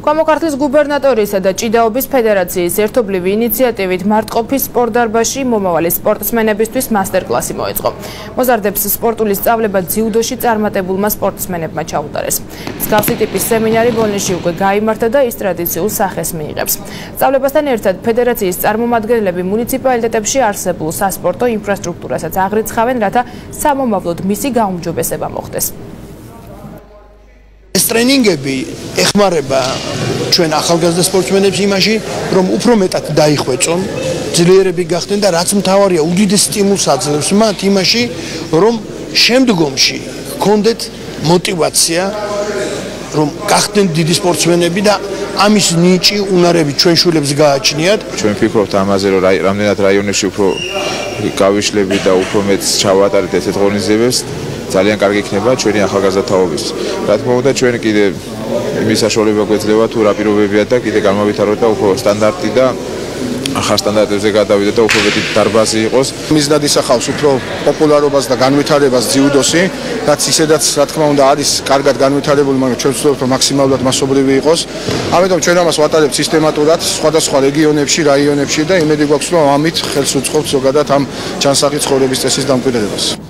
ქვემოქართლის გუბერნატორისა და ჭიდაობის ფედერაციის ერთობლივი ინიციატივით მარტყოფის სპორტდარბაზში მომავალი სპორტსმენებისთვის მასტერკლასი მოეწყო. მოზარდებს სპორტული სწავლება ძიუდოში წარმატებულმა სპორტსმენებმა ჩაუტარეს. მსგავსი ტიპის სემინარი ბოლნისში უკვე გაიმართა და ის ტრადიციულ სახეს მიიღებს. სწავლებასთან ერთად ფედერაციის წარმომადგენლები მუნიციპალიტეტებში არსებულ სასპორტო ინფრასტრუქტურასაც აღრიცხავენ, რათა სამომავლოდ მისი გაუმჯობესება მოხდეს. ეს ტრენინგები ეხმარება ჩვენ ახალგაზრდა სპორტსმენებს იმაში, რომ უფრო მეტად დაიხვეწონ, ძლიერები გახდნენ და რაც მთავარია, უდიდეს სტიმულს აძლევს მათ იმაში, რომ შემდგომში გქონდეთ мотивация რომ გახდნენ დიდი სპორტსმენები და ამის ნიჭი უნარები ჩვენ შულებს გააჩნიათ. ჩვენ ვფიქრობთ ამაზე, რომ რამდენად რაიონებში უფრო გავიშლები და უფრო მეც ჩავატარეთ ესეთ ღონისძიებებს ძალიან კარგი იქნება ჩვენი ახალგაზრდა თაობის. რა თქმა უნდა, ჩვენ კიდე იმის საშუალება გვეძლევა თუ რა პირობებია და კიდე გამოვითაროთ და უფრო სტანდარტი და ახალ სტანდარტებზე გადავიდეთ და უფრო მეტი დარბაზი იყოს. მიზნად ისახავს უფრო პოპულარობას და განვითარებას ძიუდოსი, რაც ისედაც რა თქმა უნდა არის კარგად განვითარებული, მაგრამ ჩვენ ვცდილობთ რომ მაქსიმალურად მასობრივი იყოს. ამიტომ ჩვენ ამას ვატარებთ სისტემატურად სხვადასხვა რეგიონებში, რაიონებში და იმედი გვაქვს რომ ამით ხელს უწყობთ ზოგადად ამ ჩანსახი ცხოვრების წესის დამკვიდრებას.